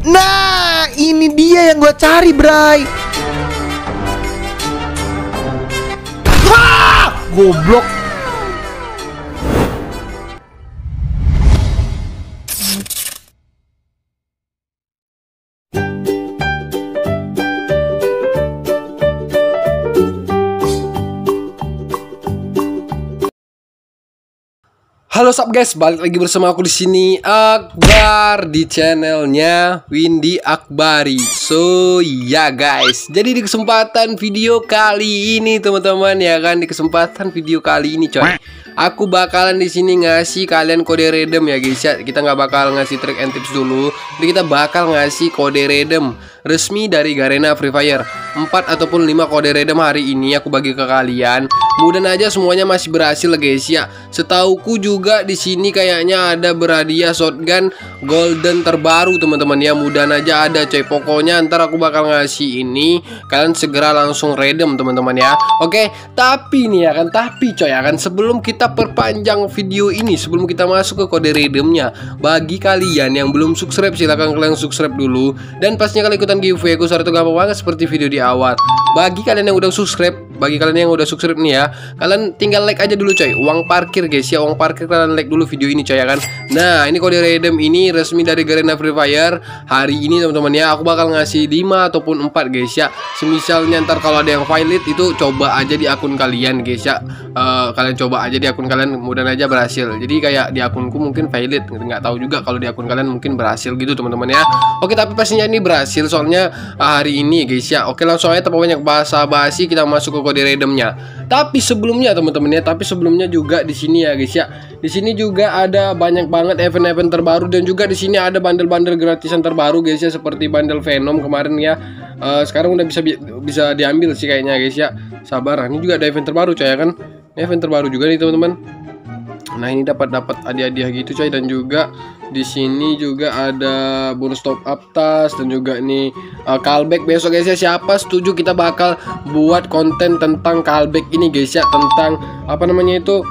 Nah, ini dia yang gua cari, Bray. Ah! Goblok. Halo sub guys, balik lagi bersama aku di sini Akbar di channelnya Windy Akbari. So ya guys, jadi di kesempatan video kali ini teman-teman ya kan di kesempatan video kali ini coy, aku bakalan di sini ngasih kalian kode redem ya guys ya. Kita nggak bakal ngasih trick and tips dulu, tapi kita bakal ngasih kode redem resmi dari Garena Free Fire. 4 ataupun 5 kode redem hari ini aku bagi ke kalian. Mudah aja semuanya masih berhasil guys ya. Setauku juga di sini kayaknya ada berhadiah shotgun golden terbaru teman-teman ya. Mudah aja ada coy. Pokoknya ntar aku bakal ngasih ini. Kalian segera langsung redem teman-teman ya. Oke, tapi nih ya kan tapi coy ya kan sebelum kita perpanjang video ini, sebelum kita masuk ke kode redemnya, bagi kalian yang belum subscribe silahkan kalian subscribe dulu dan pastinya kalian ikutan giveaway aku itu gampang banget seperti video di awal. Bagi kalian yang udah subscribe, bagi kalian yang udah subscribe nih ya, kalian tinggal like aja dulu coy. Uang parkir guys ya, uang parkir kalian like dulu video ini coy ya kan. Nah, ini kode redeem ini resmi dari Garena Free Fire. Hari ini teman-teman ya, aku bakal ngasih 5 ataupun 4 guys ya. Semisalnya ntar kalau ada yang valid itu coba aja di akun kalian guys ya. Uh, kalian coba aja di akun kalian mudah aja berhasil. Jadi kayak di akunku mungkin valid, nggak tahu juga kalau di akun kalian mungkin berhasil gitu teman-teman ya. Oke, tapi pastinya ini berhasil soalnya uh, hari ini guys ya. Oke, langsung aja tanpa banyak bahasa basi kita masuk ke kode redeemnya. Tapi sebelumnya teman-teman ya, tapi sebelumnya juga di sini ya guys ya. Di sini juga ada banyak banget event-event terbaru dan juga di sini ada bandel-bandel gratisan terbaru guys ya seperti bandel Venom kemarin ya. Uh, sekarang udah bisa bisa diambil sih kayaknya guys ya. Sabar, ini juga ada event terbaru coy ya kan. Ini event terbaru juga nih teman-teman. Nah ini dapat dapat hadiah-hadiah gitu coy dan juga di sini juga ada bonus top up tas dan juga ini uh, callback besok guys ya siapa setuju kita bakal buat konten tentang callback ini guys ya tentang apa namanya itu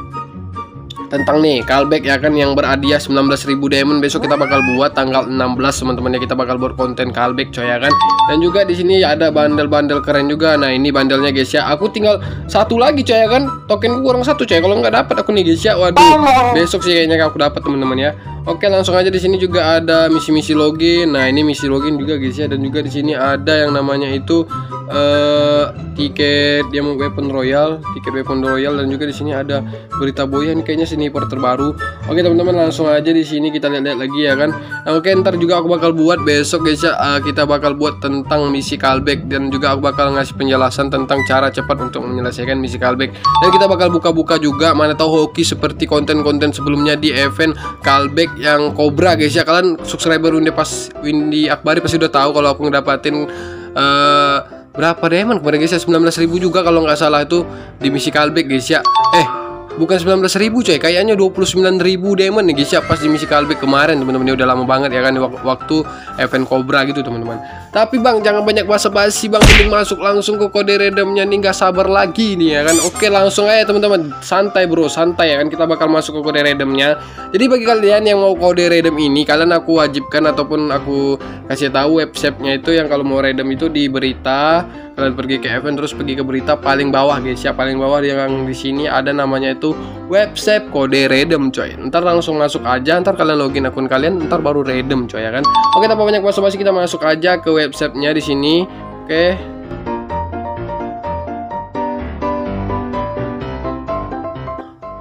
tentang nih callback ya kan yang berhadiah 19.000 diamond. Besok kita bakal buat tanggal 16 teman-teman ya. Kita bakal buat konten callback coy ya kan. Dan juga di sini ada bandel-bandel keren juga. Nah ini bandelnya guys ya. Aku tinggal satu lagi coy ya kan. Token kurang satu coy. Kalau nggak dapat aku nih guys ya. Waduh besok sih kayaknya aku dapat teman-teman ya. Oke langsung aja di sini juga ada misi-misi login. Nah ini misi login juga guys ya. Dan juga di sini ada yang namanya itu uh, tiket dia mau weapon royal, tiket weapon royal dan juga di sini ada berita boya ini kayaknya sniper terbaru. Oke teman-teman langsung aja di sini kita lihat-lihat lagi ya kan. Nah, oke ntar juga aku bakal buat besok guys ya uh, kita bakal buat tentang misi callback dan juga aku bakal ngasih penjelasan tentang cara cepat untuk menyelesaikan misi callback dan kita bakal buka-buka juga mana tahu hoki seperti konten-konten sebelumnya di event callback yang Cobra guys ya kalian subscriber Windy pas Windy Akbari pasti udah tahu kalau aku ngedapatin uh, berapa diamond? Kemarin guys ya 19.000 juga kalau nggak salah itu di misi callback guys ya. Eh bukan 19.000 coy. Kayaknya 29.000 diamond nih guys. Ya pas di misi Kalbek kemarin teman-teman. Udah lama banget ya kan waktu event Cobra gitu teman-teman. Tapi bang jangan banyak basa-basi bang. Mending masuk langsung ke kode redeemnya nih nggak sabar lagi nih ya kan. Oke langsung aja teman-teman. Santai bro santai ya kan. Kita bakal masuk ke kode redeemnya jadi bagi kalian yang mau kode redeem ini kalian aku wajibkan ataupun aku kasih tahu websitenya itu yang kalau mau redeem itu di berita kalian pergi ke event terus pergi ke berita paling bawah guys ya. Paling bawah yang di sini ada namanya itu website kode redem coy. Ntar langsung masuk aja ntar kalian login akun kalian ntar baru redem coy ya kan? Oke tanpa banyak basa-basi kita masuk aja ke websitenya di sini. Oke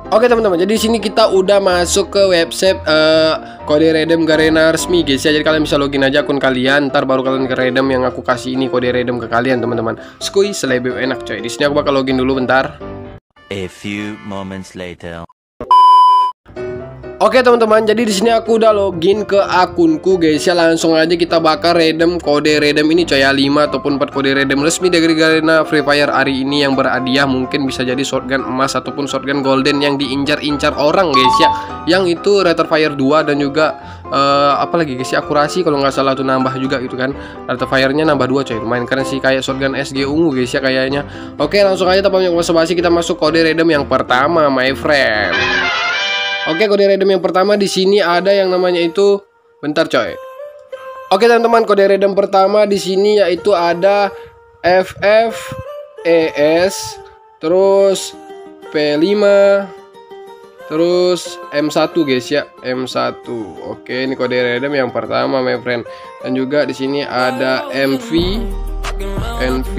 Oke teman-teman, jadi di sini kita udah masuk ke website uh, kode redem Garena resmi guys ya. Jadi kalian bisa login aja akun kalian, ntar baru kalian ke redem yang aku kasih ini kode redem ke kalian teman-teman. Skui selebih enak coy. Di sini aku bakal login dulu bentar. A few moments later. Oke teman-teman, jadi di sini aku udah login ke akunku guys ya. Langsung aja kita bakar redem kode redem ini coy ya 5 ataupun 4 kode redem resmi dari Garena Free Fire hari ini yang berhadiah mungkin bisa jadi shotgun emas ataupun shotgun golden yang diincar-incar orang guys ya. Yang itu Rate Fire 2 dan juga uh, apa lagi guys ya akurasi kalau nggak salah tuh nambah juga gitu kan. Rate Fire-nya nambah 2 coy. Lumayan keren sih kayak shotgun SG ungu guys ya kayaknya. Oke, langsung aja tanpa banyak basa-basi kita masuk kode redem yang pertama my friend. Oke, kode redem yang pertama di sini ada yang namanya itu bentar coy. Oke teman-teman, kode redeem pertama di sini yaitu ada FF ES terus P5 terus M1 guys ya M1 oke ini kode redeem yang pertama my friend dan juga di sini ada MV NV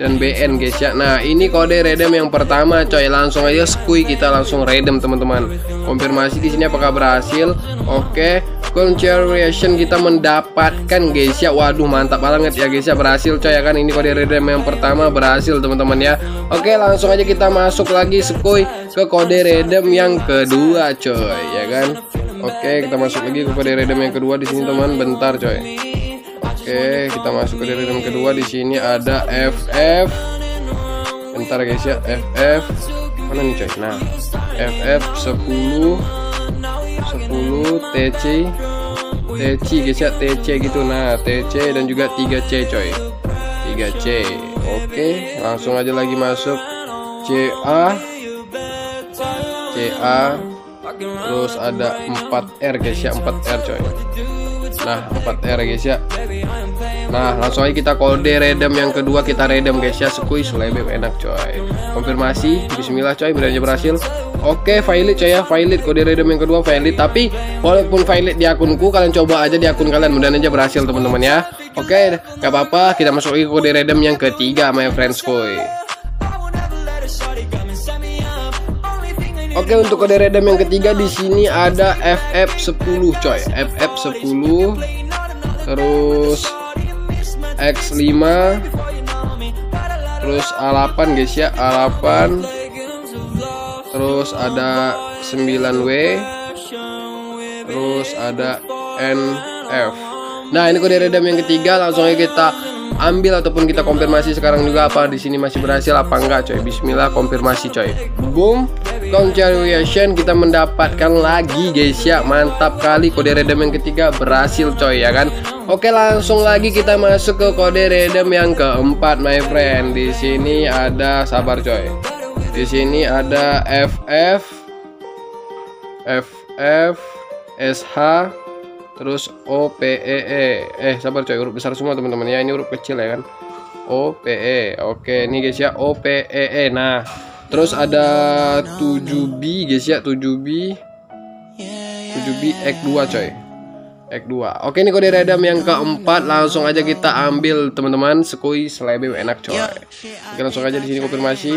dan BN guys ya. Nah ini kode redeem yang pertama coy. Langsung aja skui kita langsung redeem teman-teman. Konfirmasi di sini apakah berhasil? Oke. Congratulations kita mendapatkan guys ya. Waduh mantap banget ya guys ya. Berhasil coy ya kan? Ini kode redeem yang pertama berhasil teman-teman ya. Oke langsung aja kita masuk lagi Sekui ke kode redeem yang kedua coy Ya kan? Oke kita masuk lagi ke kode redeem yang kedua di sini teman. Bentar coy Oke kita masuk ke redeem kedua. Di sini ada FF Bentar guys ya. FF Mana nih coy? Nah FF 10 10 TC TC guys ya. TC gitu. Nah TC dan juga 3C coy. 3C oke langsung aja lagi masuk. CA CA terus ada 4R guys ya. 4R coy nah 4R guys ya. Nah langsung aja kita kode redem. Yang kedua kita redem guys ya. Sekui selebem enak coy. Konfirmasi Bismillah coy berani berhasil. Oke valid coy ya. Valid kode redem yang kedua valid. Tapi walaupun valid di akunku Kalian coba aja di akun kalian. Mudah aja berhasil teman-teman ya. Oke gak apa-apa kita masuk lagi kode redem yang ketiga my friends koi Oke untuk kode redem yang ketiga di sini ada FF10 coy. FF10 terus X5 terus A8 guys ya. A8 terus ada 9W terus ada NF nah ini kode redam yang ketiga. Langsung aja kita ambil ataupun kita konfirmasi sekarang juga apa di sini masih berhasil apa enggak coy. Bismillah konfirmasi coy. Boom. Congratulations kita mendapatkan lagi guys ya. Mantap kali kode redem yang ketiga berhasil coy ya kan? Oke langsung lagi kita masuk ke kode redem yang keempat my friend. Di sini ada sabar coy. Di sini ada FF FF SH terus O P E E. Eh sabar coy. Huruf besar semua teman-teman. Ya ini huruf kecil ya kan? O P E. Oke ini guys ya. O P E E. Nah terus ada 7B guys ya. 7B 7B X2 coy X2 Oke ini kode redam yang keempat. Langsung aja kita ambil teman-teman. Sekui selebe enak coy. Oke langsung aja di sini konfirmasi.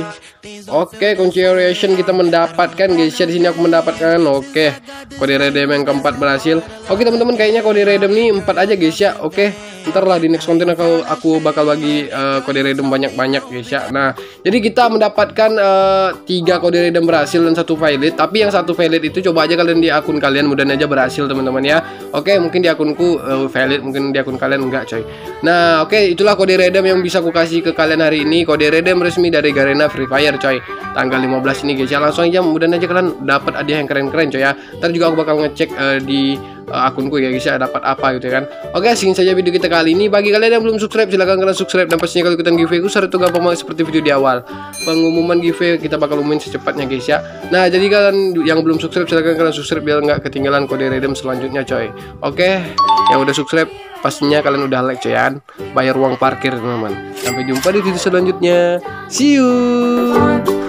Oke congratulations kita mendapatkan guys. Ya di sini aku mendapatkan. Oke kode redam yang keempat berhasil. Oke teman-teman kayaknya kode redam nih empat aja guys ya. Oke ntar lah di next konten aku, aku bakal bagi uh, kode redem banyak-banyak guys ya. Nah jadi kita mendapatkan uh, tiga kode redem berhasil dan satu valid. Tapi yang satu valid itu coba aja kalian di akun kalian mudah aja berhasil teman-teman ya. Oke mungkin di akunku uh, valid mungkin di akun kalian enggak coy. Nah oke itulah kode redem yang bisa aku kasih ke kalian hari ini. Kode redem resmi dari Garena Free Fire coy. Tanggal 15 ini guys ya. Langsung aja mudah aja kalian dapat hadiah yang keren-keren coy ya. Ntar juga aku bakal ngecek uh, di uh, akunku ya ya dapat apa gitu kan. Oke segini saja video kita kali ini. Bagi kalian yang belum subscribe silahkan kalian subscribe. Dan pastinya kalau ikutan giveaway syarat itu gampang banget seperti video di awal. Pengumuman giveaway kita bakal umumin secepatnya guys ya. Nah jadi kalian yang belum subscribe silahkan kalian subscribe biar nggak ketinggalan kode redeem selanjutnya coy. Oke yang udah subscribe pastinya kalian udah like coy ya bayar uang parkir teman-teman. Sampai jumpa di video selanjutnya. See you